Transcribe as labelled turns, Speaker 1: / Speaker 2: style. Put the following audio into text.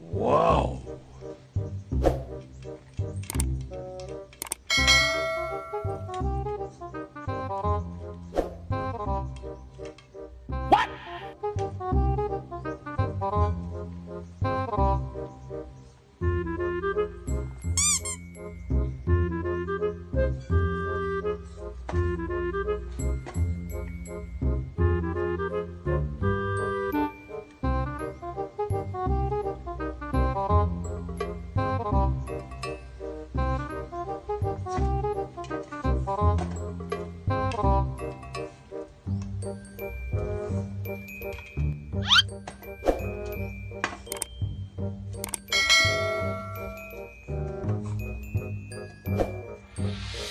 Speaker 1: Wow. Mm-hmm.